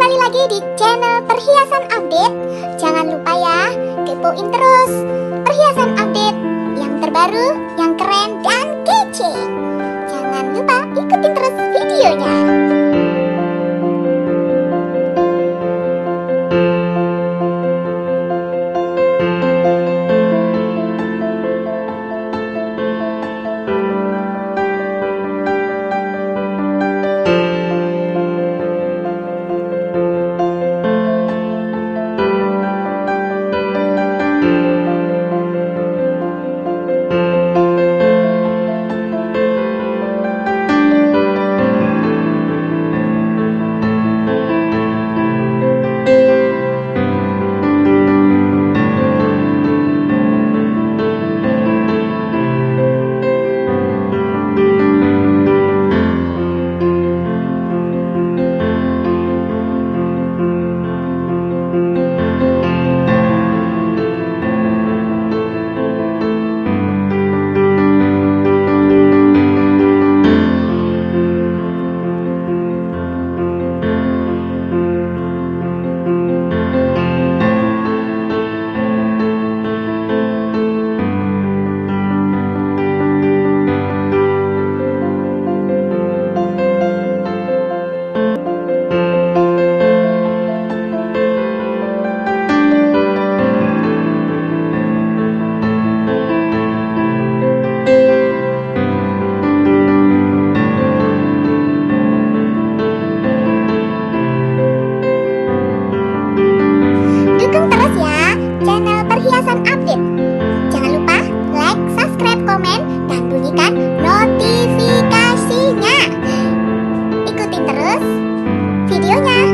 kembali lagi di channel Perhiasan Update. Jangan lupa ya, kepoin terus perhiasan update yang terbaru, yang keren, dan kece. Jangan lupa ikutin terus videonya. Terus videonya.